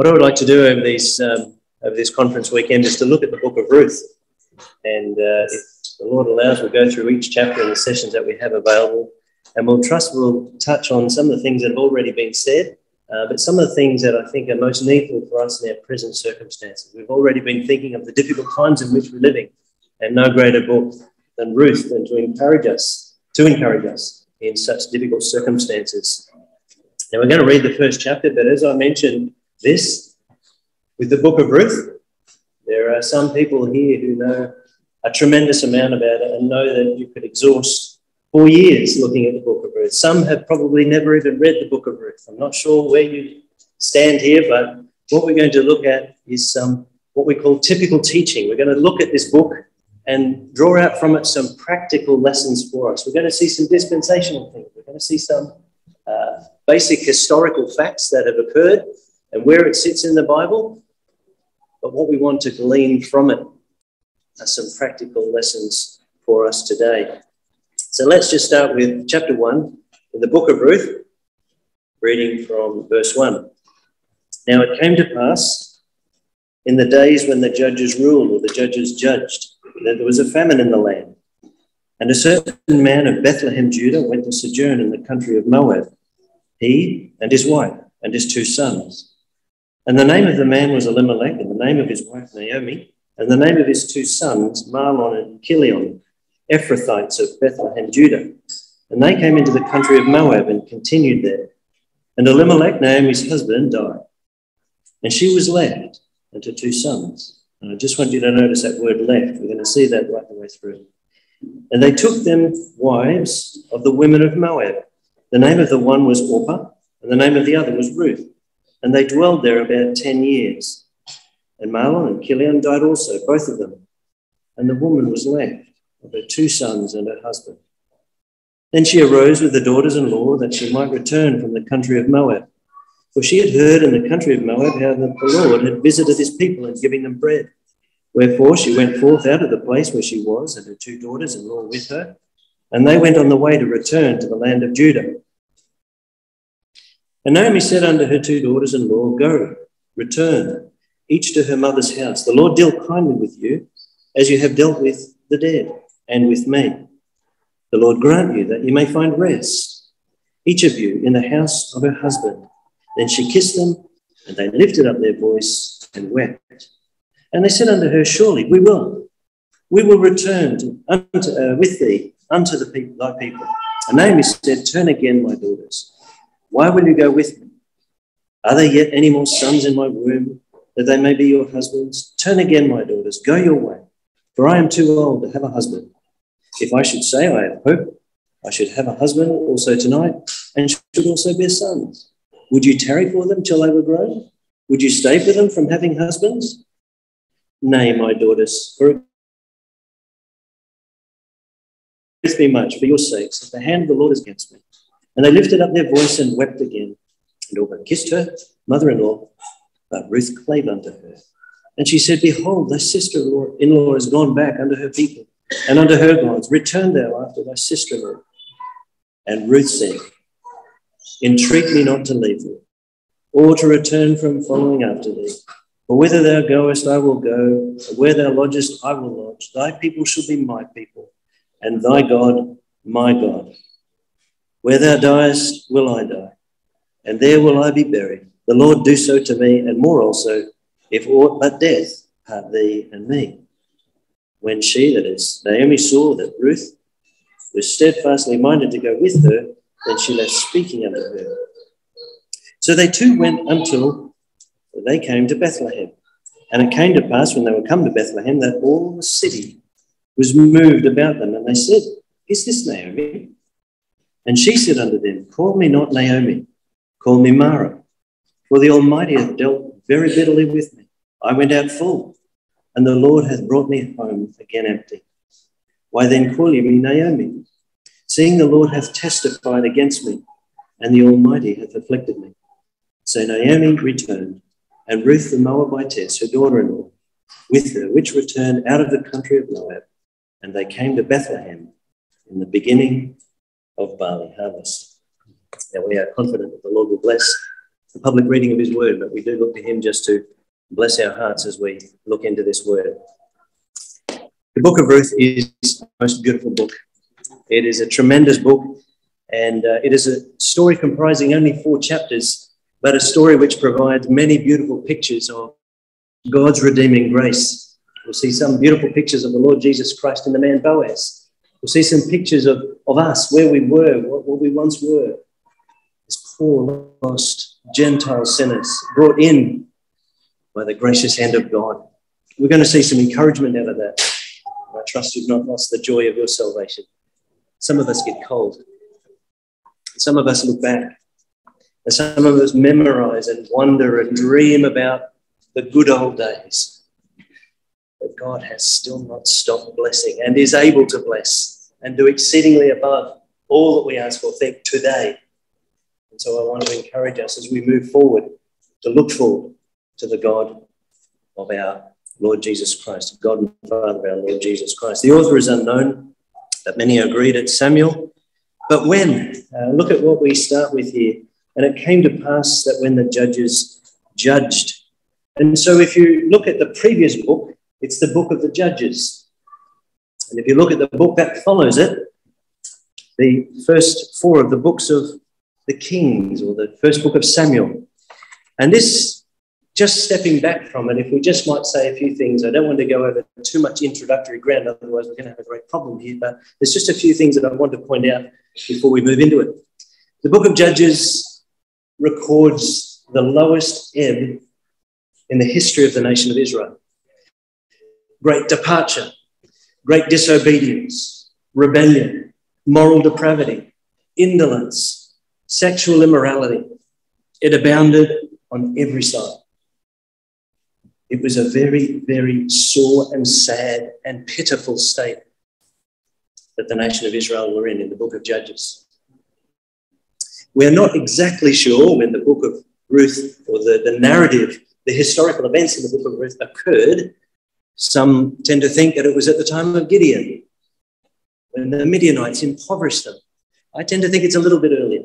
What I would like to do over these um, over this conference weekend is to look at the book of Ruth, and uh, if the Lord allows, we'll go through each chapter in the sessions that we have available, and we'll trust we'll touch on some of the things that have already been said, uh, but some of the things that I think are most needful for us in our present circumstances. We've already been thinking of the difficult times in which we're living, and no greater book than Ruth than to encourage us, to encourage us in such difficult circumstances. Now we're going to read the first chapter, but as I mentioned, this with the book of Ruth. There are some people here who know a tremendous amount about it and know that you could exhaust four years looking at the book of Ruth. Some have probably never even read the book of Ruth. I'm not sure where you stand here, but what we're going to look at is some what we call typical teaching. We're going to look at this book and draw out from it some practical lessons for us. We're going to see some dispensational things. We're going to see some uh, basic historical facts that have occurred and where it sits in the Bible, but what we want to glean from it are some practical lessons for us today. So let's just start with chapter 1 in the book of Ruth, reading from verse 1. Now it came to pass in the days when the judges ruled or the judges judged that there was a famine in the land. And a certain man of Bethlehem, Judah, went to sojourn in the country of Moab, he and his wife and his two sons. And the name of the man was Elimelech, and the name of his wife Naomi, and the name of his two sons, Mahlon and Chilion, Ephrathites of Bethlehem, Judah. And they came into the country of Moab and continued there. And Elimelech, Naomi's husband, died. And she was left, and her two sons. And I just want you to notice that word left. We're going to see that right the way through. And they took them wives of the women of Moab. The name of the one was Orpah, and the name of the other was Ruth. And they dwelled there about 10 years. And Mahlon and Chilion died also, both of them. And the woman was left of her two sons and her husband. Then she arose with the daughters in law that she might return from the country of Moab. For she had heard in the country of Moab how the Lord had visited his people in giving them bread. Wherefore she went forth out of the place where she was, and her two daughters in law with her. And they went on the way to return to the land of Judah. And Naomi said unto her two daughters in law, Go, return, each to her mother's house. The Lord deal kindly with you, as you have dealt with the dead and with me. The Lord grant you that you may find rest, each of you in the house of her husband. Then she kissed them, and they lifted up their voice and wept. And they said unto her, Surely we will. We will return to, unto, uh, with thee unto the thy people. And Naomi said, Turn again, my daughters why will you go with me? Are there yet any more sons in my womb that they may be your husbands? Turn again, my daughters, go your way, for I am too old to have a husband. If I should say I have hope, I should have a husband also tonight, and should also bear sons. Would you tarry for them till they were grown? Would you stay for them from having husbands? Nay, my daughters, for it be much for your sakes, if the hand of the Lord is against me. And they lifted up their voice and wept again. And Orpah kissed her mother in law, but Ruth clave unto her. And she said, Behold, thy sister in law is gone back unto her people and unto her gods. Return thou after thy sister in law. And Ruth said, Entreat me not to leave thee, or to return from following after thee. For whither thou goest, I will go, and where thou lodgest, I will lodge. Thy people shall be my people, and thy God, my God. Where thou diest, will I die, and there will I be buried. The Lord do so to me, and more also, if aught but death part thee and me. When she, that is, Naomi, saw that Ruth was steadfastly minded to go with her, then she left speaking unto her. So they two went until they came to Bethlehem. And it came to pass when they were come to Bethlehem that all the city was moved about them. And they said, Is this Naomi? And she said unto them, Call me not Naomi, call me Mara, for the Almighty hath dealt very bitterly with me. I went out full, and the Lord hath brought me home again empty. Why then call ye me Naomi, seeing the Lord hath testified against me, and the Almighty hath afflicted me? So Naomi returned, and Ruth the Moabitess, her daughter in law, with her, which returned out of the country of Moab, and they came to Bethlehem in the beginning of barley harvest. Now we are confident that the Lord will bless the public reading of his word, but we do look to him just to bless our hearts as we look into this word. The book of Ruth is the most beautiful book. It is a tremendous book, and uh, it is a story comprising only four chapters, but a story which provides many beautiful pictures of God's redeeming grace. We'll see some beautiful pictures of the Lord Jesus Christ and the man Boaz. We'll see some pictures of, of us, where we were, what, what we once were, as poor, lost Gentile sinners brought in by the gracious hand of God. We're going to see some encouragement out of that. I trust you've not lost the joy of your salvation. Some of us get cold. Some of us look back. And some of us memorize and wonder and dream about the good old days. But God has still not stopped blessing and is able to bless and do exceedingly above all that we ask or think today. And so I want to encourage us as we move forward to look forward to the God of our Lord Jesus Christ, God and Father of our Lord Jesus Christ. The author is unknown, but many agreed it's Samuel. But when? Uh, look at what we start with here. And it came to pass that when the judges judged. And so if you look at the previous book, it's the book of the judges. And if you look at the book that follows it, the first four of the books of the Kings, or the first book of Samuel. And this just stepping back from it, if we just might say a few things, I don't want to go over too much introductory ground, otherwise we're going to have a great problem here. But there's just a few things that I want to point out before we move into it. The book of Judges records the lowest ebb in the history of the nation of Israel. Great departure, great disobedience, rebellion, moral depravity, indolence, sexual immorality. It abounded on every side. It was a very, very sore and sad and pitiful state that the nation of Israel were in in the book of Judges. We're not exactly sure when the book of Ruth or the, the narrative, the historical events in the book of Ruth occurred. Some tend to think that it was at the time of Gideon, when the Midianites impoverished them. I tend to think it's a little bit earlier,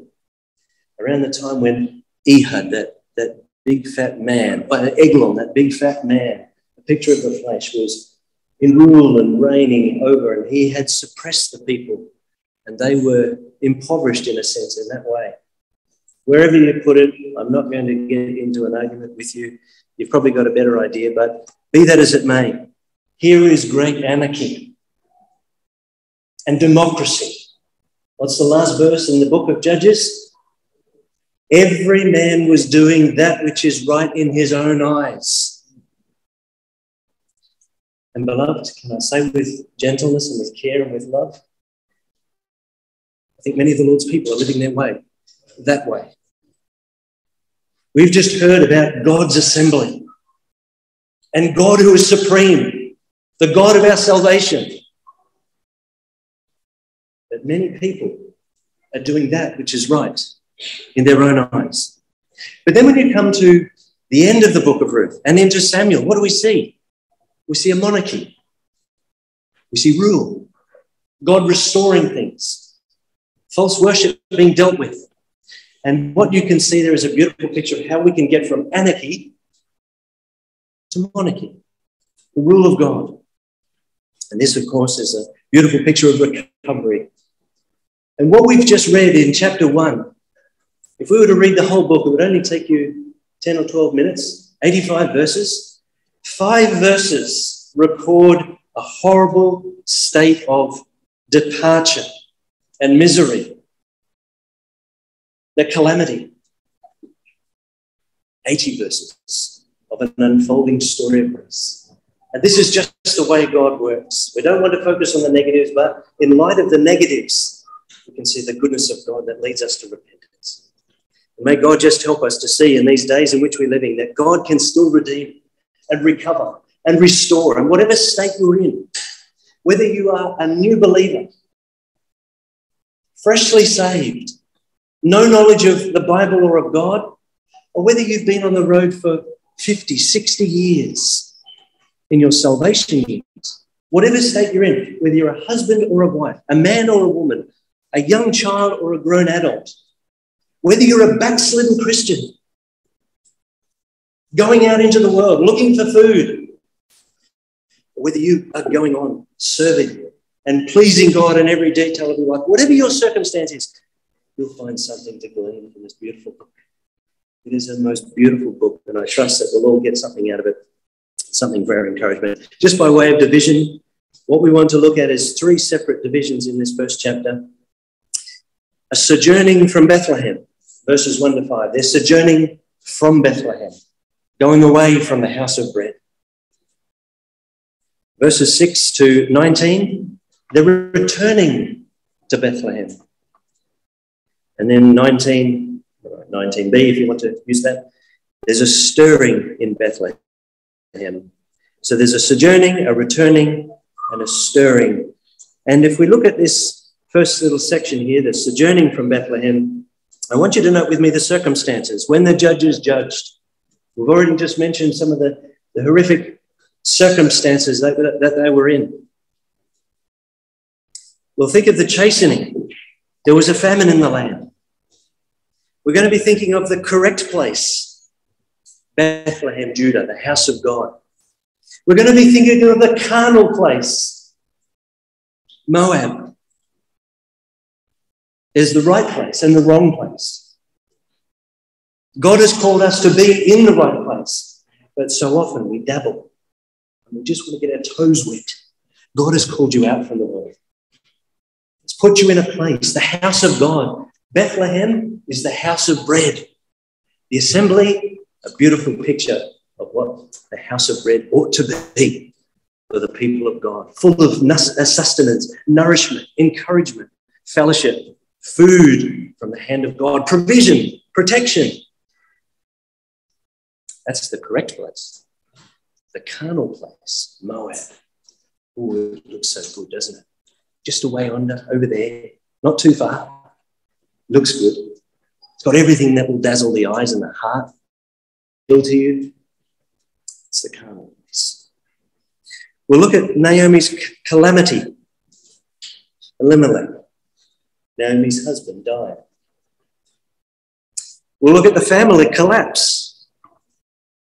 around the time when Ehud, that, that big fat man, by Eglon, that big fat man, a picture of the flesh, was in rule and reigning over, and he had suppressed the people, and they were impoverished in a sense in that way. Wherever you put it, I'm not going to get into an argument with you. You've probably got a better idea, but be that as it may, here is great anarchy and democracy. What's the last verse in the book of Judges? Every man was doing that which is right in his own eyes. And beloved, can I say with gentleness and with care and with love? I think many of the Lord's people are living their way that way. We've just heard about God's assembly and God who is supreme, the God of our salvation. But many people are doing that which is right in their own eyes. But then when you come to the end of the book of Ruth and into Samuel, what do we see? We see a monarchy. We see rule, God restoring things, false worship being dealt with. And what you can see there is a beautiful picture of how we can get from anarchy to monarchy, the rule of God. And this, of course, is a beautiful picture of recovery. And what we've just read in chapter one if we were to read the whole book, it would only take you 10 or 12 minutes, 85 verses. Five verses record a horrible state of departure and misery, the calamity. 80 verses of an unfolding story of grace. And this is just the way God works. We don't want to focus on the negatives, but in light of the negatives, we can see the goodness of God that leads us to repent. May God just help us to see in these days in which we're living that God can still redeem and recover and restore. And whatever state you're in, whether you are a new believer, freshly saved, no knowledge of the Bible or of God, or whether you've been on the road for 50, 60 years in your salvation years, whatever state you're in, whether you're a husband or a wife, a man or a woman, a young child or a grown adult, whether you're a backslidden Christian going out into the world, looking for food, whether you are going on serving and pleasing God in every detail of your life, whatever your circumstance is, you'll find something to glean from this beautiful book. It is a most beautiful book, and I trust that we'll all get something out of it, something for our encouragement. Just by way of division, what we want to look at is three separate divisions in this first chapter. A sojourning from Bethlehem, verses 1 to 5. They're sojourning from Bethlehem, going away from the house of bread. Verses 6 to 19, they're returning to Bethlehem. And then 19, 19b, if you want to use that, there's a stirring in Bethlehem. So there's a sojourning, a returning, and a stirring. And if we look at this first little section here, the sojourning from Bethlehem, I want you to note with me the circumstances. When the judges judged, we've already just mentioned some of the, the horrific circumstances that, that they were in. Well, think of the chastening. There was a famine in the land. We're going to be thinking of the correct place Bethlehem, Judah, the house of God. We're going to be thinking of the carnal place, Moab. Is the right place and the wrong place. God has called us to be in the right place, but so often we dabble and we just want to get our toes wet. God has called you out from the world. It's put you in a place, the house of God. Bethlehem is the house of bread. The assembly, a beautiful picture of what the house of bread ought to be for the people of God, full of uh, sustenance, nourishment, encouragement, fellowship, food from the hand of God, provision, protection. That's the correct place. The carnal place, Moab. Oh, it looks so good, doesn't it? Just away under, over there, not too far. Looks good. It's got everything that will dazzle the eyes and the heart. Appeal to you. It's the carnal. We'll look at Naomi's calamity. Elimelech, Naomi's husband, died. We'll look at the family collapse.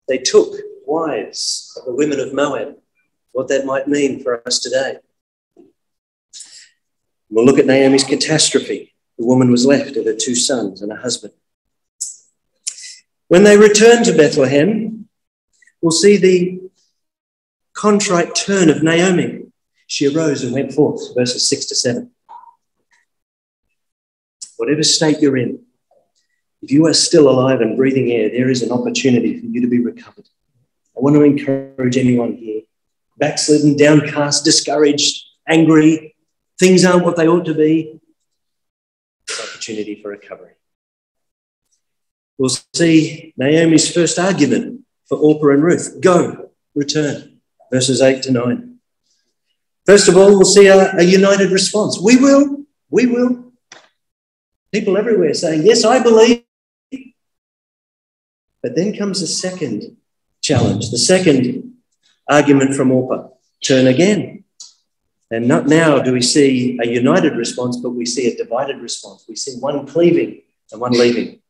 They took wives of the women of Moab, what that might mean for us today. We'll look at Naomi's catastrophe. The woman was left with her two sons and a husband. When they returned to Bethlehem, we'll see the contrite turn of Naomi. She arose and went forth, verses 6 to 7. Whatever state you're in, if you are still alive and breathing air, there is an opportunity for you to be recovered. I want to encourage anyone here, backslidden, downcast, discouraged, angry, things aren't what they ought to be. Opportunity for recovery. We'll see Naomi's first argument for Orpah and Ruth. Go, return. Verses 8 to 9. First of all, we'll see a, a united response. We will, we will. People everywhere saying, Yes, I believe. But then comes the second challenge, the second argument from Orpah turn again. And not now do we see a united response, but we see a divided response. We see one cleaving and one leaving.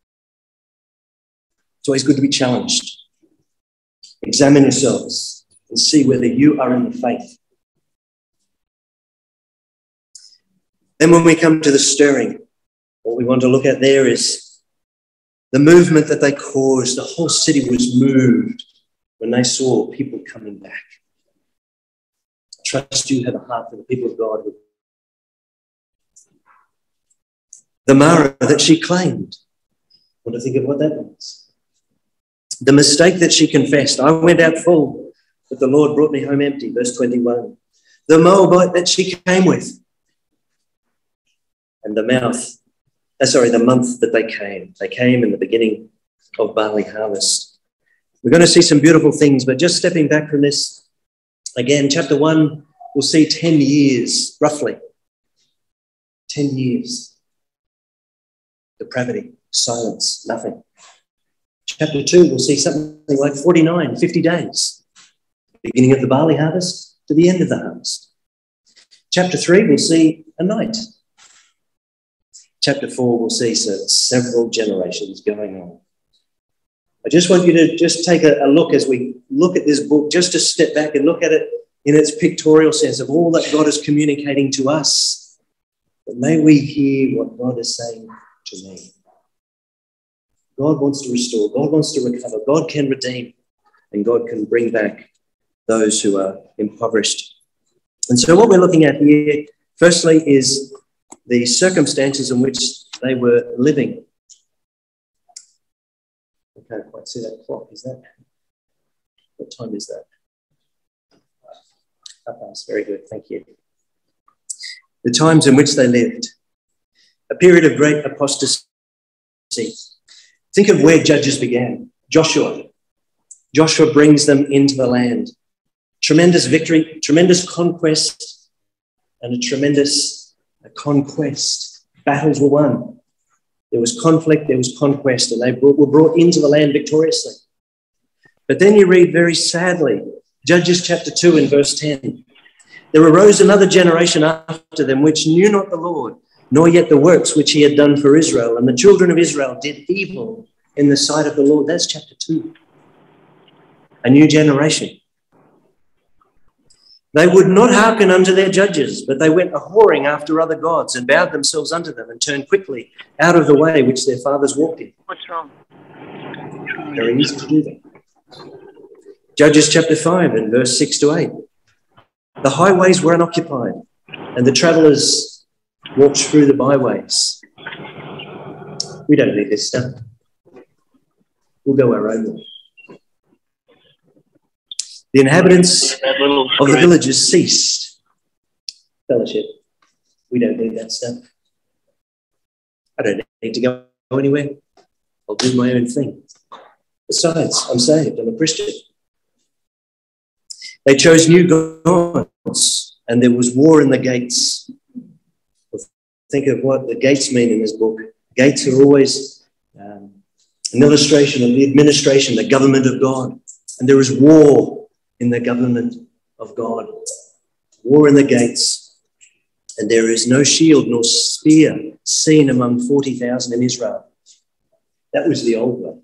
It's always good to be challenged. Examine yourselves and see whether you are in the faith. Then, when we come to the stirring, what we want to look at there is the movement that they caused. The whole city was moved when they saw people coming back. Trust you have a heart for the people of God. The Mara that she claimed. I want to think of what that means the mistake that she confessed. I went out full, but the Lord brought me home empty. Verse 21. The Moabite that she came with, and the mouth, uh, sorry, the month that they came. They came in the beginning of barley harvest. We're going to see some beautiful things, but just stepping back from this, again, chapter one, we'll see 10 years, roughly. 10 years. Depravity, silence, nothing. Chapter 2, we'll see something like 49, 50 days, beginning of the barley harvest to the end of the harvest. Chapter 3, we'll see a night. Chapter 4, we'll see several generations going on. I just want you to just take a, a look as we look at this book, just to step back and look at it in its pictorial sense of all that God is communicating to us. But may we hear what God is saying to me. God wants to restore, God wants to recover, God can redeem, and God can bring back those who are impoverished. And so, what we're looking at here, firstly, is the circumstances in which they were living. Can't quite see that clock. Is that what time is that? Half past. Very good. Thank you. The times in which they lived, a period of great apostasy. Think of where judges began. Joshua. Joshua brings them into the land. Tremendous victory, tremendous conquest, and a tremendous conquest. Battles were won. There was conflict, there was conquest, and they brought, were brought into the land victoriously. But then you read very sadly, Judges chapter 2 and verse 10. There arose another generation after them which knew not the Lord, nor yet the works which he had done for Israel. And the children of Israel did evil in the sight of the Lord. That's chapter 2. A new generation. They would not hearken unto their judges, but they went a whoring after other gods and bowed themselves unto them and turned quickly out of the way which their fathers walked in. What's wrong? Very easy to do that. Judges chapter 5 and verse 6 to 8. The highways were unoccupied, and the travellers walked through the byways. We don't need this stuff. We'll go our own way. The inhabitants of the villages ceased. Fellowship. We don't need that stuff. I don't need to go anywhere. I'll do my own thing. Besides, I'm saved. I'm a Christian. They chose new gods, and there was war in the gates. Think of what the gates mean in this book. Gates are always um, an illustration of the administration, the government of God. And there is war in the government of God. War in the gates, and there is no shield nor spear seen among 40,000 in Israel. That was the old one.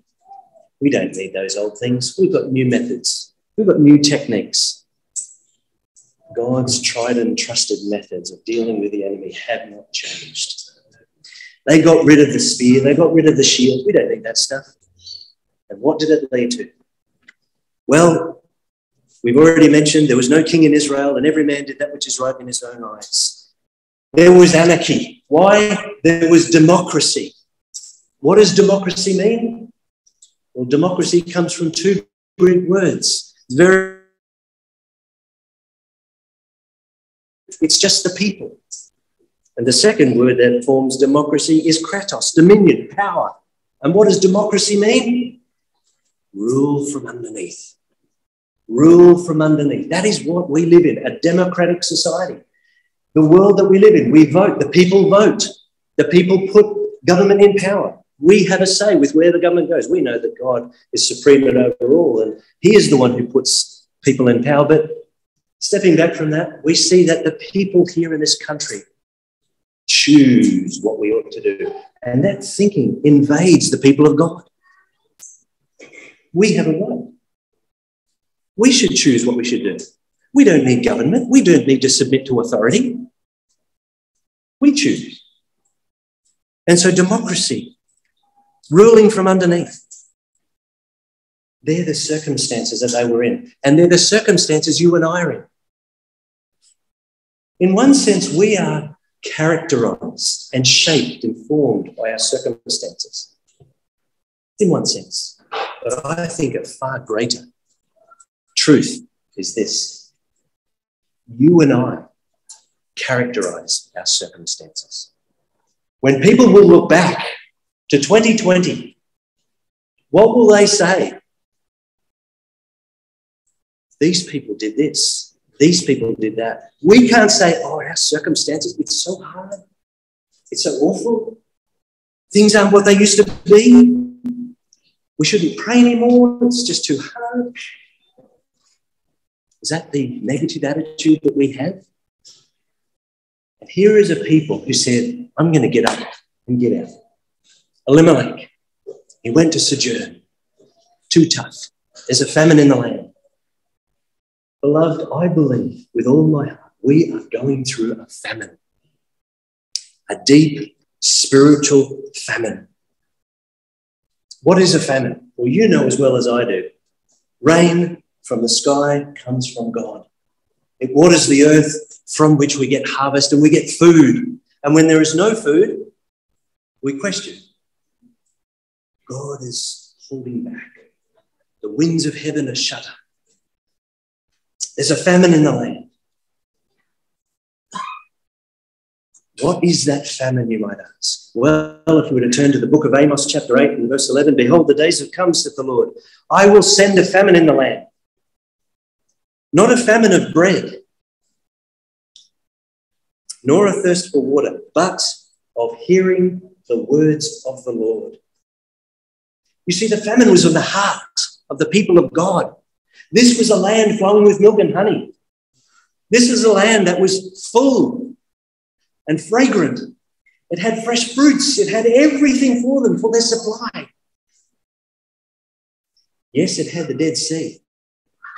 We don't need those old things. We've got new methods, we've got new techniques. God's tried and trusted methods of dealing with the enemy have not changed. They got rid of the spear, they got rid of the shield. We don't need that stuff. And what did it lead to? Well, We've already mentioned there was no king in Israel, and every man did that which is right in his own eyes. There was anarchy. Why? There was democracy. What does democracy mean? Well, democracy comes from two Greek words. It's very it's just the people. And the second word that forms democracy is kratos, dominion, power. And what does democracy mean? Rule from underneath rule from underneath. That is what we live in a democratic society. The world that we live in, we vote, the people vote, the people put government in power. We have a say with where the government goes. We know that God is supreme and over all, and He is the one who puts people in power. But stepping back from that, we see that the people here in this country choose what we ought to do. And that thinking invades the people of God. We have a right. We should choose what we should do. We don't need government. We don't need to submit to authority. We choose. And so, democracy, ruling from underneath, they're the circumstances that they were in. And they're the circumstances you and I are in. In one sense, we are characterized and shaped and formed by our circumstances. In one sense. But I think a far greater truth is this you and I characterize our circumstances. When people will look back to 2020, what will they say? These people did this, these people did that. We can't say, oh, our circumstances, it's so hard, it's so awful. Things aren't what they used to be. We shouldn't pray anymore, it's just too hard. Is that the negative attitude that we have? And here is a people who said, I'm going to get up and get out. Elimelech, he went to sojourn. too tough. There's a famine in the land. Beloved, I believe with all my heart we are going through a famine, a deep spiritual famine. What is a famine? Well, you know as well as I do. Rain from the sky comes from God. It waters the earth from which we get harvest and we get food. And when there is no food, we question. God is holding back. The winds of heaven are shut up. There's a famine in the land. What is that famine, you might ask? Well, if we were to turn to the book of Amos, chapter 8, and verse 11, behold, the days have come, saith the Lord. I will send a famine in the land. Not a famine of bread, nor a thirst for water, but of hearing the words of the Lord. You see, the famine was in the heart of the people of God. This was a land flowing with milk and honey. This is a land that was full and fragrant. It had fresh fruits. It had everything for them, for their supply. Yes, it had the Dead Sea,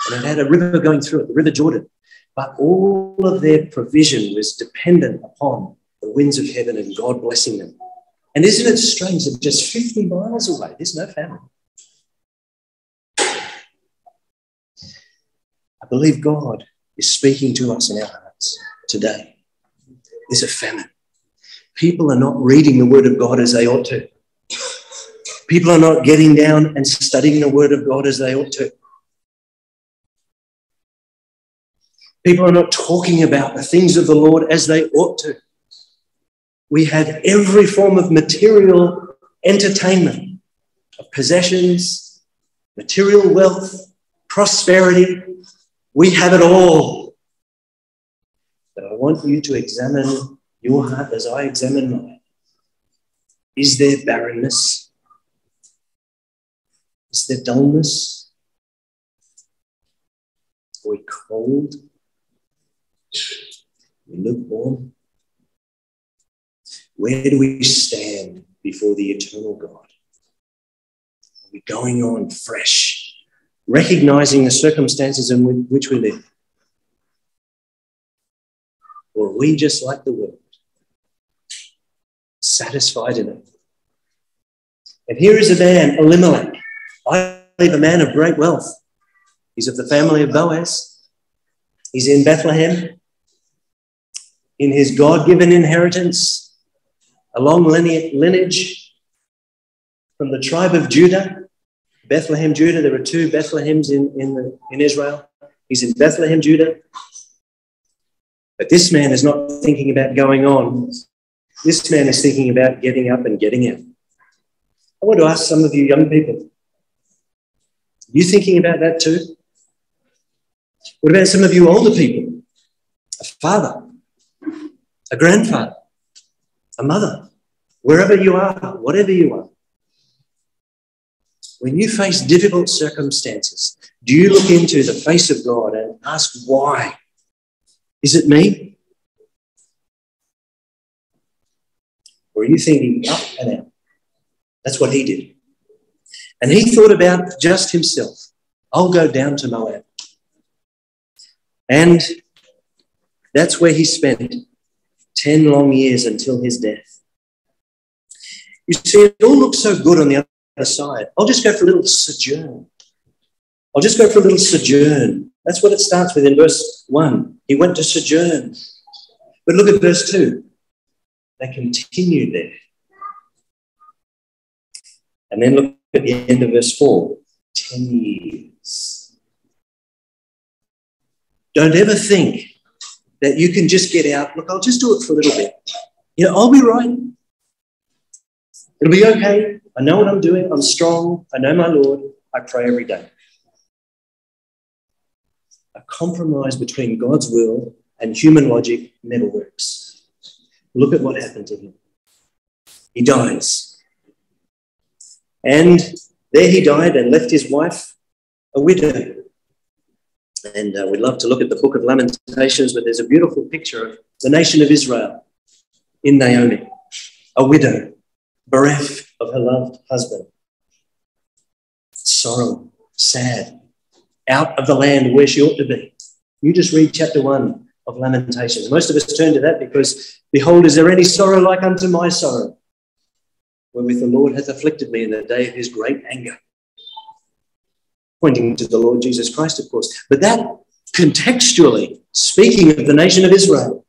and it had a river going through it, the River Jordan. But all of their provision was dependent upon the winds of heaven and God blessing them. And isn't it strange that just 50 miles away, there's no famine? I believe God is speaking to us in our hearts today. There's a famine. People are not reading the Word of God as they ought to. People are not getting down and studying the Word of God as they ought to. People are not talking about the things of the Lord as they ought to. We have every form of material entertainment, of possessions, material wealth, prosperity. We have it all. But I want you to examine your heart as I examine mine. Is there barrenness? Is there dullness? Are we cold? We lukewarm? Where do we stand before the eternal God? Are we going on fresh, recognizing the circumstances in which we live? Or are we just like the world, satisfied in it? And here is a man, Elimelech. I believe a man of great wealth. He's of the family of Boaz. He's in Bethlehem. In his God given inheritance, a long lineage from the tribe of Judah, Bethlehem, Judah. There are two Bethlehems in, in, the, in Israel. He's in Bethlehem, Judah. But this man is not thinking about going on. This man is thinking about getting up and getting out. I want to ask some of you young people, are you thinking about that too? What about some of you older people? A father, a grandfather, a mother, wherever you are, whatever you are. When you face difficult circumstances, do you look into the face of God and ask why? Is it me? Or are you thinking up and out? That's what he did. And he thought about just himself. I'll go down to Moab. And that's where he spent 10 long years until his death. You see, it all looks so good on the other side. I'll just go for a little sojourn. I'll just go for a little sojourn. That's what it starts with in verse 1. He went to sojourn. But look at verse 2. They continued there. And then look at the end of verse 4 10 years. Don't ever think that you can just get out. Look, I'll just do it for a little bit. You know, I'll be right. It'll be okay. I know what I'm doing. I'm strong. I know my Lord. I pray every day. A compromise between God's will and human logic never works. Look at what happened to him. He dies. And there he died and left his wife a widow. And uh, we'd love to look at the book of Lamentations, but there's a beautiful picture of the nation of Israel in Naomi, a widow, bereft of her loved husband. sorrow, sad, out of the land where she ought to be. You just read chapter one of Lamentations. Most of us turn to that because, behold, is there any sorrow like unto my sorrow? Wherewith the Lord hath afflicted me in the day of his great anger. Pointing to the Lord Jesus Christ, of course. But that contextually, speaking of the nation of Israel,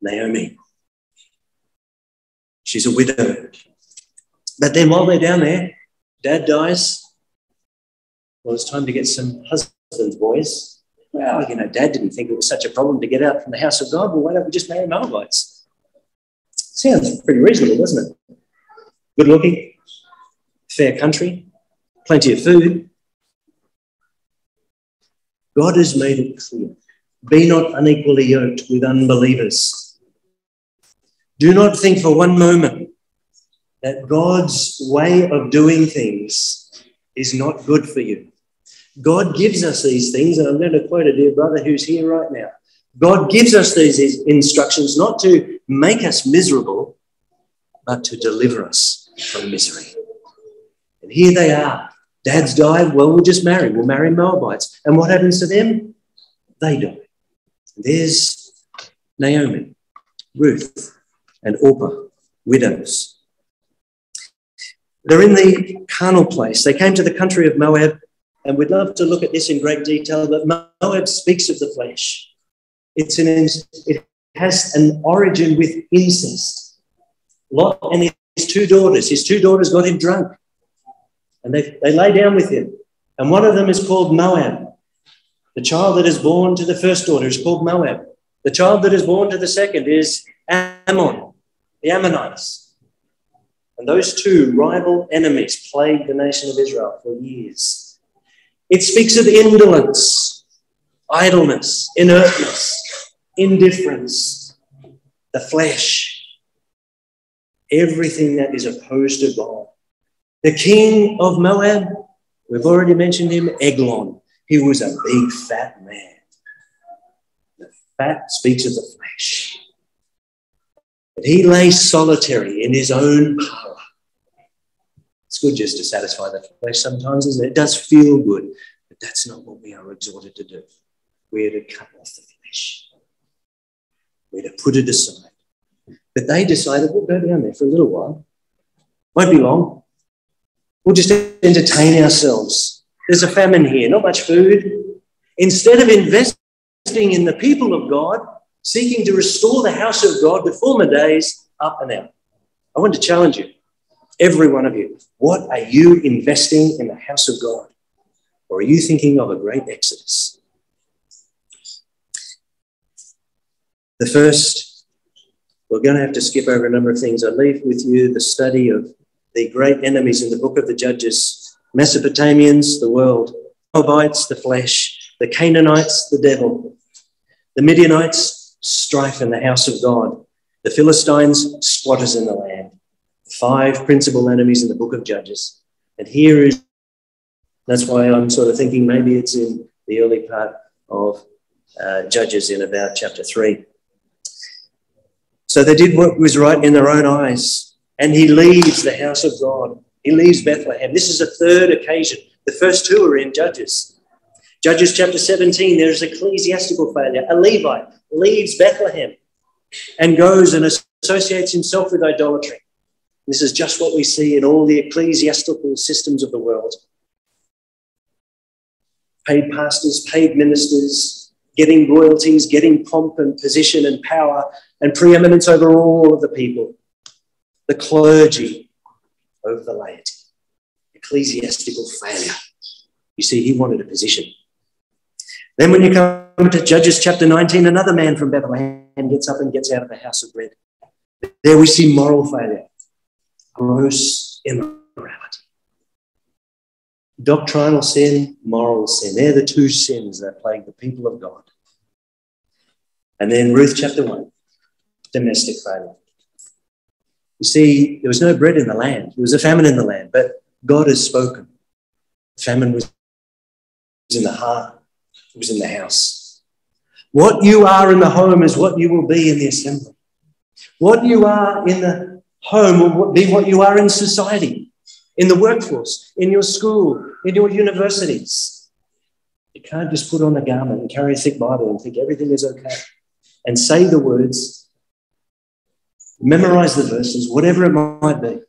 Naomi, she's a widow. But then while they're down there, dad dies. Well, it's time to get some husbands, boys. Well, you know, dad didn't think it was such a problem to get out from the house of God. Well, why don't we just marry Moabites? Sounds pretty reasonable, doesn't it? Good looking, fair country, plenty of food. God has made it clear be not unequally yoked with unbelievers. Do not think for one moment that God's way of doing things is not good for you. God gives us these things, and I'm going to quote a dear brother who's here right now. God gives us these instructions not to make us miserable, but to deliver us from misery. And here they are. Dad's died. Well, we'll just marry. We'll marry Moabites. And what happens to them? They die. There's Naomi, Ruth, and Orpah, widows. They're in the carnal place. They came to the country of Moab and we'd love to look at this in great detail, but Moab speaks of the flesh. It's an, it has an origin with incest. Lot and his two daughters, his two daughters got him drunk and they, they lay down with him. And one of them is called Moab. The child that is born to the first daughter is called Moab. The child that is born to the second is Ammon, the Ammonites. And those two rival enemies plagued the nation of Israel for years. It speaks of indolence, idleness, inertness, indifference, the flesh, everything that is opposed to God. The king of Moab, we've already mentioned him, Eglon. He was a big fat man. The fat speaks of the flesh. But he lay solitary in his own power. it's good just to satisfy the flesh sometimes, isn't it? It does feel good, but that's not what we are exhorted to do. We're to cut off the flesh. We're to put it aside. But they decided we'll go down there for a little while. Won't be long. We'll just entertain ourselves. There's a famine here, not much food. Instead of investing in the people of God, seeking to restore the house of God, the former days, up and out. I want to challenge you. Every one of you. What are you investing in the house of God? Or are you thinking of a great exodus? The first, we're going to have to skip over a number of things. I leave with you the study of the great enemies in the book of the Judges Mesopotamians, the world, Moabites, the flesh, the Canaanites, the devil, the Midianites, strife in the house of God, the Philistines, squatters in the land five principal enemies in the book of Judges. And here is, that's why I'm sort of thinking maybe it's in the early part of uh, Judges in about chapter three. So they did what was right in their own eyes. And he leaves the house of God. He leaves Bethlehem. This is a third occasion. The first two are in Judges. Judges chapter 17, there's ecclesiastical failure. A Levite leaves Bethlehem and goes and associates himself with idolatry. This is just what we see in all the ecclesiastical systems of the world. Paid pastors, paid ministers, getting royalties, getting pomp and position and power and preeminence over all of the people. The clergy over the laity. Ecclesiastical failure. You see, he wanted a position. Then, when you come to Judges chapter 19, another man from Bethlehem gets up and gets out of the house of bread. There we see moral failure gross immorality. Doctrinal sin, moral sin. They're the two sins that plague the people of God. And then Ruth chapter 1, domestic failure. You see, there was no bread in the land. There was a famine in the land, but God has spoken. Famine was in the heart, it was in the house. What you are in the home is what you will be in the assembly. What you are in the home will be what you are in society. in the workforce, in your school, in your universities. You can't just put on a garment and carry a thick Bible and think everything is okay and say the words, memorize the verses, whatever it might be.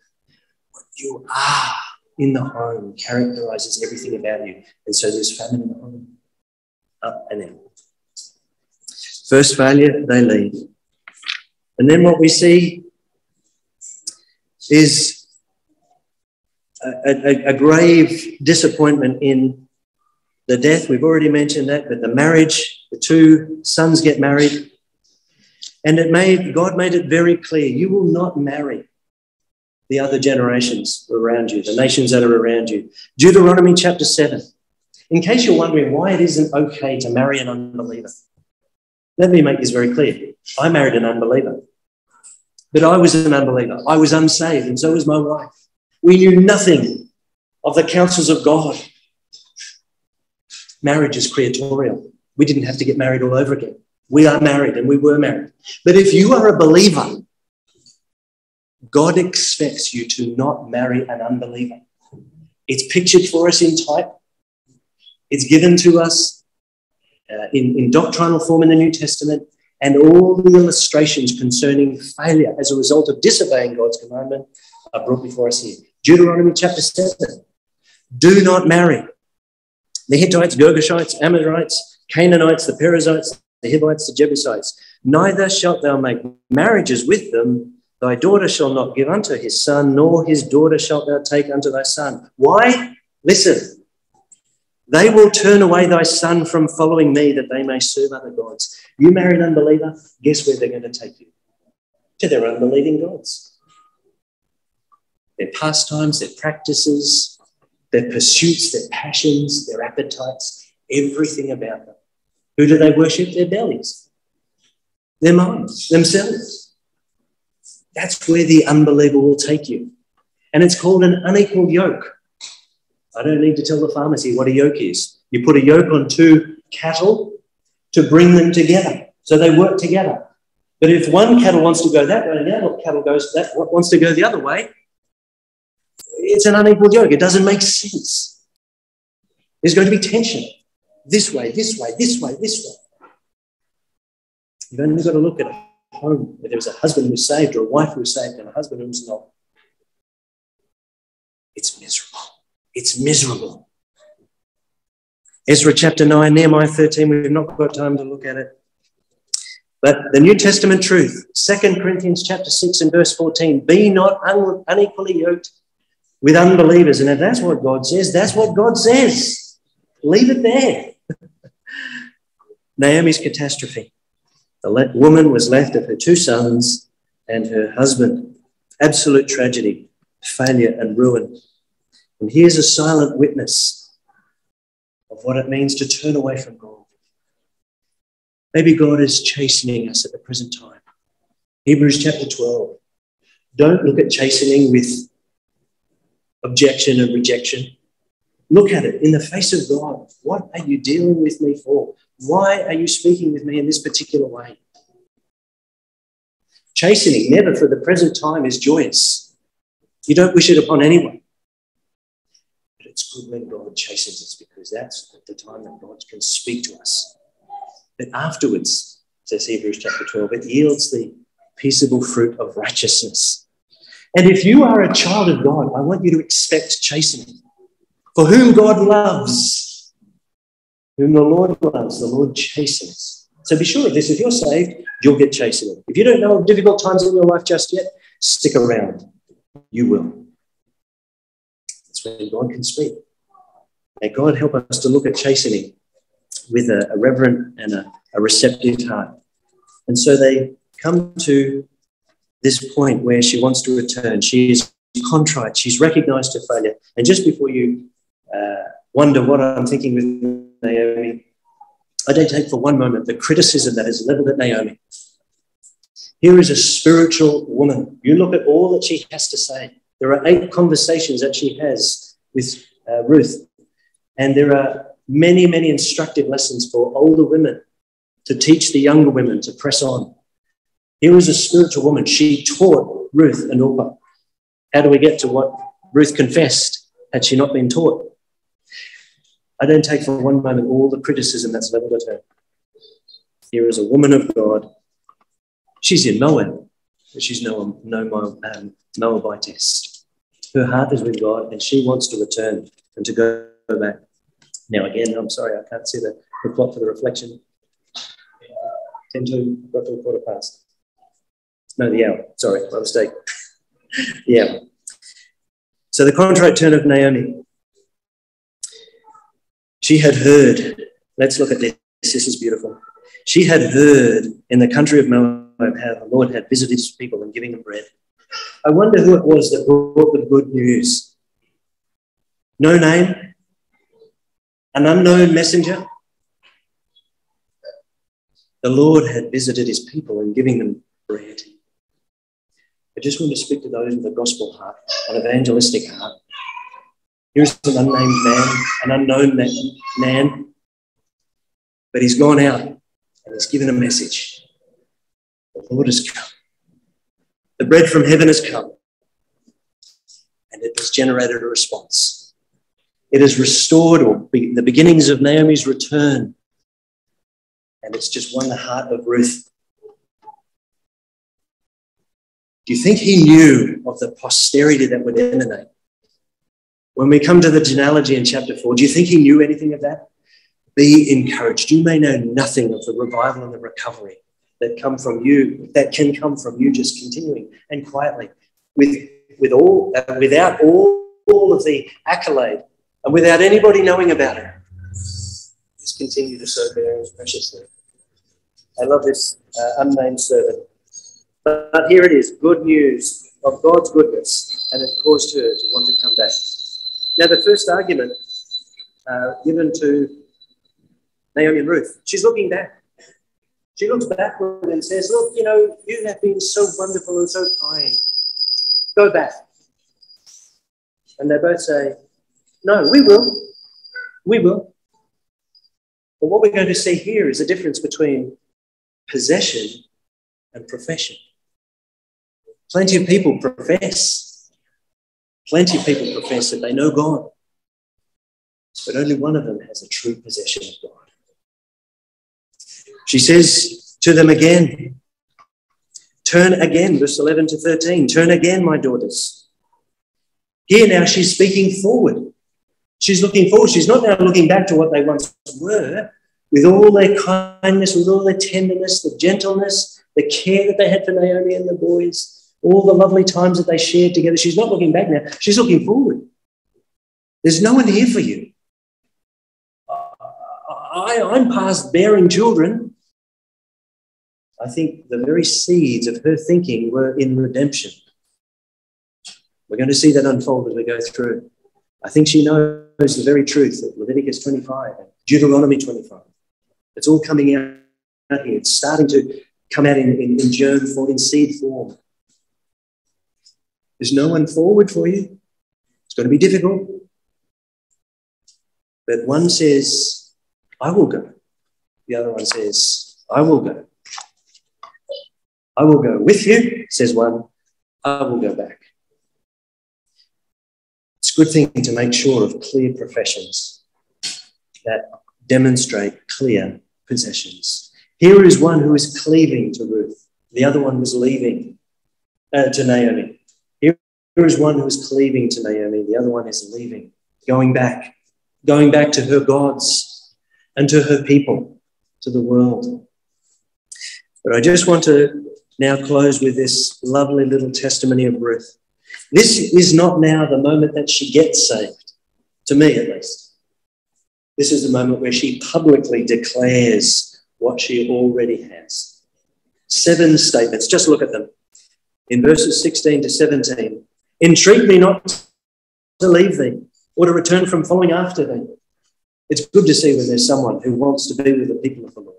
What you are in the home characterizes everything about you. And so there's famine in the home, up and out. First failure, they leave. And then what we see is a, a, a, grave disappointment in the death. We've already mentioned that, but the marriage, the two sons get married. And it made, God made it very clear you will not marry the other generations around you, the nations that are around you. Deuteronomy chapter 7. In case you're wondering why it isn't okay to marry an unbeliever, let me make this very clear. I married an unbeliever, but I was an unbeliever. I was unsaved, and so was my wife. We knew nothing of the counsels of God. Marriage is creatorial. We didn't have to get married all over again. We are married and we were married. But if you are a believer, God expects you to not marry an unbeliever. It's pictured for us in type, it's given to us uh, in, in doctrinal form in the New Testament, and all the illustrations concerning failure as a result of disobeying God's commandment are brought before us here. Deuteronomy chapter 7 Do not marry the Hittites, Girgashites, Amorites, Canaanites, the Perizzites, the Hivites, the Jebusites. Neither shalt thou make marriages with them Thy daughter shall not give unto his son, nor his daughter shalt thou take unto thy son. Why? Listen. They will turn away thy son from following me that they may serve other gods. You marry an unbeliever, guess where they're going to take you? To their unbelieving gods. Their pastimes, their practices, their pursuits, their passions, their appetites, everything about them. Who do they worship? Their bellies, their minds, themselves. That's where the unbeliever will take you. And it's called an unequal yoke. I don't need to tell the pharmacy what a yoke is. You put a yoke on two cattle to bring them together. So they work together. But if one cattle wants to go that way and the other cattle goes that wants to go the other way, it's an unequal yoke. It doesn't make sense. There's going to be tension. This way, this way, this way, this way. You've only got to look at a home where there was a husband who was saved or a wife who was saved and a husband who was not. It's miserable. It's miserable. Ezra chapter 9, Nehemiah 13, we've not got time to look at it. But the New Testament truth, 2 Corinthians chapter 6 and verse 14, be not un- unequally yoked with unbelievers. And if that's what God says, that's what God says. Leave it there. Naomi's catastrophe. The woman was left of her two sons and her husband. Absolute tragedy, failure, and ruin. And here's a silent witness of what it means to turn away from God. Maybe God is chastening us at the present time. Hebrews chapter 12. Don't look at chastening with objection and rejection. Look at it in the face of God. What are you dealing with me for? Why are you speaking with me in this particular way? Chastening, never for the present time, is joyous. You don't wish it upon anyone. But it's good when God chastens us because that's the time that God can speak to us. But afterwards, says Hebrews chapter 12, it yields the peaceable fruit of righteousness. And if you are a child of God, I want you to expect chastening. For whom God loves, whom the Lord loves, the Lord chastens. So be sure of this. If you're saved, you'll get chastened. If you don't know of difficult times in your life just yet, stick around. You will. That's when God can speak. May God help us to look at chastening with a, a reverent and a, a receptive heart. And so they come to this point where she wants to return. She is contrite. She's recognized her failure. And just before you uh, wonder what I'm thinking with Naomi, I don't take for one moment the criticism that is leveled at Naomi. Here is a spiritual woman. You look at all that she has to say. There are eight conversations that she has with uh, Ruth, and there are many, many instructive lessons for older women to teach the younger women to press on. Here is a spiritual woman. She taught Ruth and Orpah. How do we get to what Ruth confessed had she not been taught. I don't take for one moment all the criticism that's leveled at her. Here is a woman of God. She's in Moab, but she's no, no um, Moabitess. Her heart is with God, and she wants to return and to go back. Now, again, I'm sorry, I can't see the, the plot for the reflection. 10 to roughly quarter past. No, the hour. Sorry, my mistake. yeah. So the contract turn of Naomi. She had heard, let's look at this. This is beautiful. She had heard in the country of Moab how the Lord had visited his people and giving them bread. I wonder who it was that brought the good news. No name, an unknown messenger. The Lord had visited his people and giving them bread. I just want to speak to those with a gospel heart, an evangelistic heart, Here's an unnamed man, an unknown man, but he's gone out and he's given a message. The Lord has come. The bread from heaven has come, and it has generated a response. It has restored or be the beginnings of Naomi's return, and it's just won the heart of Ruth. Do you think he knew of the posterity that would emanate? When we come to the genealogy in chapter 4, do you think he knew anything of that? Be encouraged. You may know nothing of the revival and the recovery that come from you, that can come from you just continuing and quietly, with, with all, uh, without all, all of the accolade and without anybody knowing about it. Just continue to serve there preciously. I love this uh, unnamed servant. But, but here it is good news of God's goodness, and it caused her to want to come back. Now, the first argument uh, given to Naomi and Ruth, she's looking back. She looks backward and says, Look, you know, you have been so wonderful and so kind. Go back. And they both say, No, we will. We will. But what we're going to see here is a difference between possession and profession. Plenty of people profess Plenty of people profess that they know God, but only one of them has a true possession of God. She says to them again, Turn again, verse 11 to 13. Turn again, my daughters. Here now she's speaking forward. She's looking forward. She's not now looking back to what they once were, with all their kindness, with all their tenderness, the gentleness, the care that they had for Naomi and the boys all the lovely times that they shared together. She's not looking back now, she's looking forward. There's no one here for you. I, I'm past bearing children. I think the very seeds of her thinking were in redemption. We're going to see that unfold as we go through. I think she knows the very truth of Leviticus 25 and Deuteronomy 25. It's all coming out here. It's starting to come out in, in, in germ form, in seed form. There's no one forward for you. It's going to be difficult. But one says, I will go. The other one says, I will go. I will go with you, says one. I will go back. It's a good thing to make sure of clear professions that demonstrate clear possessions. Here is one who is cleaving to Ruth, the other one was leaving uh, to Naomi. Here is one who is cleaving to Naomi, the other one is leaving, going back, going back to her gods and to her people, to the world. But I just want to now close with this lovely little testimony of Ruth. This is not now the moment that she gets saved, to me at least. This is the moment where she publicly declares what she already has. Seven statements, just look at them. In verses 16 to 17, Entreat me not to leave thee or to return from following after thee. It's good to see when there's someone who wants to be with the people of the Lord.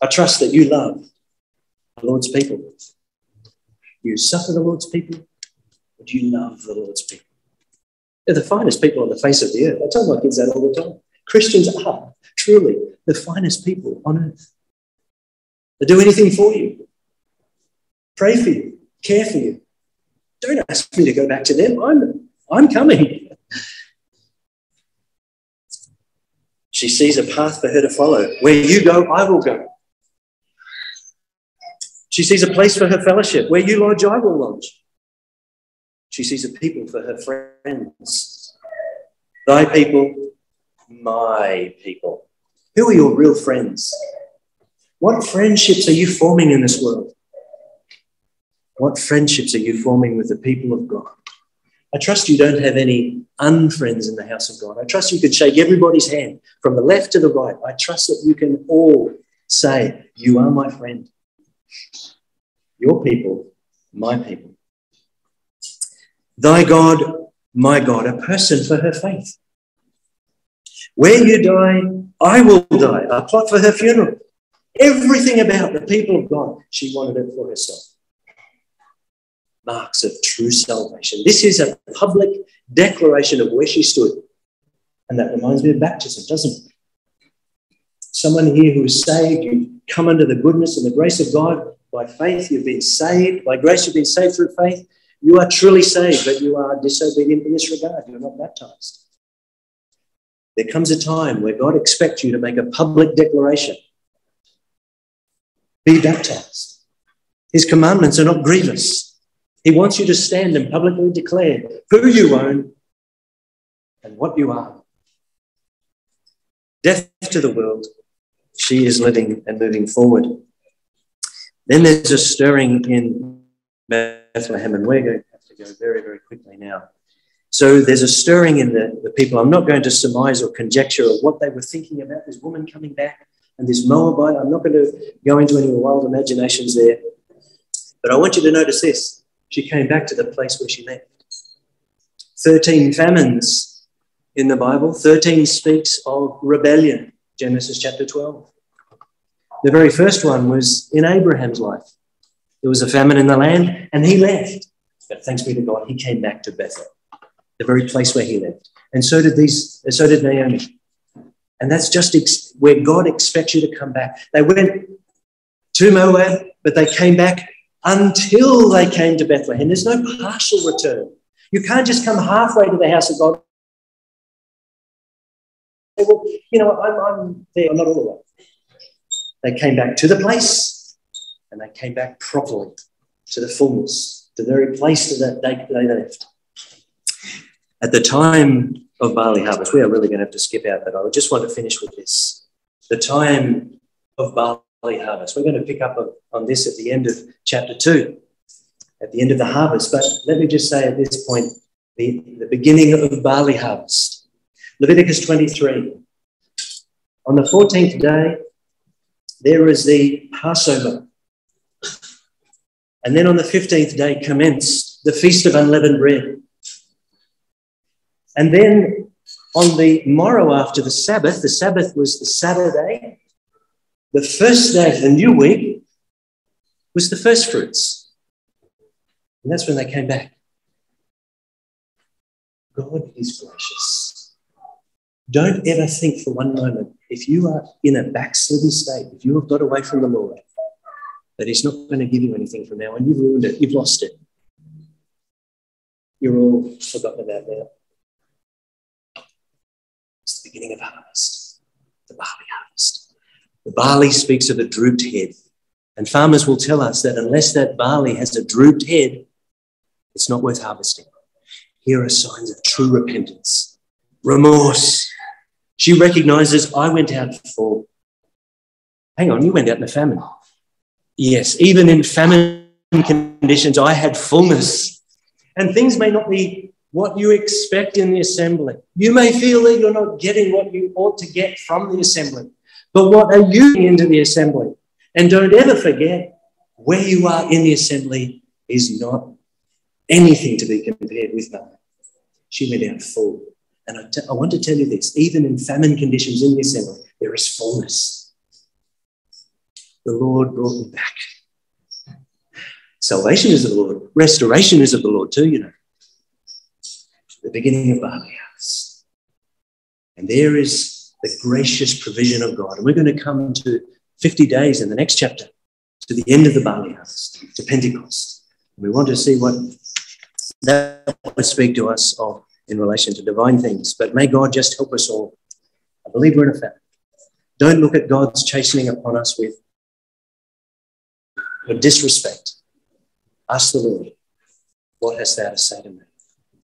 I trust that you love the Lord's people. You suffer the Lord's people, but you love the Lord's people. They're the finest people on the face of the earth. I tell my kids that all the time. Christians are truly the finest people on earth. They do anything for you, pray for you, care for you, Don't ask me to go back to them. I'm, I'm coming. She sees a path for her to follow. Where you go, I will go. She sees a place for her fellowship. Where you lodge, I will lodge. She sees a people for her friends. Thy people, my people. Who are your real friends? What friendships are you forming in this world? What friendships are you forming with the people of God? I trust you don't have any unfriends in the house of God. I trust you could shake everybody's hand from the left to the right. I trust that you can all say, You are my friend. Your people, my people. Thy God, my God, a person for her faith. Where you die, I will die. A plot for her funeral. Everything about the people of God, she wanted it for herself marks of true salvation. This is a public declaration of where she stood. And that reminds me of baptism, doesn't it? Someone here who is saved, you come under the goodness and the grace of God by faith, you've been saved. By grace, you've been saved through faith. You are truly saved, but you are disobedient in this regard. You're not baptized. There comes a time where God expects you to make a public declaration. Be baptized. His commandments are not grievous. He wants you to stand and publicly declare who you own and what you are. Death to the world, she is living and moving forward. Then there's a stirring in Bethlehem, and we're going to have to go very, very quickly now. So there's a stirring in the, the people. I'm not going to surmise or conjecture of what they were thinking about this woman coming back and this Moabite. I'm not going to go into any wild imaginations there. But I want you to notice this she came back to the place where she left. 13 famines in the Bible. 13 speaks of rebellion, Genesis chapter 12. The very first one was in Abraham's life. There was a famine in the land and he left. But thanks be to God, he came back to Bethel, the very place where he left. And so did these, so did Naomi. And that's just ex- where God expects you to come back. They went to Moab, but they came back until they came to Bethlehem. There's no partial return. You can't just come halfway to the house of God. Well, you know, I'm, I'm there, I'm not all the way. They came back to the place and they came back properly to the fullness, the very place that they, they left. At the time of barley harvest, we are really going to have to skip out, but I just want to finish with this. The time of barley harvest. We're going to pick up on this at the end of chapter 2, at the end of the harvest. But let me just say at this point the, the beginning of barley harvest. Leviticus 23. On the 14th day, there is the Passover. And then on the 15th day commenced the Feast of Unleavened Bread. And then on the morrow after the Sabbath, the Sabbath was the Saturday, the first day of the new week was the first fruits. And that's when they came back. God is gracious. Don't ever think for one moment, if you are in a backslidden state, if you have got away from the Lord, that He's not going to give you anything from now on. You've ruined it, you've lost it. You're all forgotten about now. It's the beginning of harvest. The barley speaks of a drooped head. And farmers will tell us that unless that barley has a drooped head, it's not worth harvesting. Here are signs of true repentance, remorse. She recognizes, I went out for. Hang on, you went out in a famine. Yes, even in famine conditions, I had fullness. And things may not be what you expect in the assembly. You may feel that you're not getting what you ought to get from the assembly. But what are you into the assembly? And don't ever forget where you are in the assembly is not anything to be compared with that. She went out full. And I, want to tell you this even in famine conditions in the assembly, there is fullness. The Lord brought me back. Salvation is of the Lord, restoration is of the Lord too, you know. The beginning of barley. And there is the gracious provision of God. And we're going to come to 50 days in the next chapter, to the end of the barley harvest, to Pentecost. We want to see what that would speak to us of in relation to divine things. But may God just help us all. I believe we're in a family. Don't look at God's chastening upon us with disrespect. Ask the Lord, what hast thou to say to me?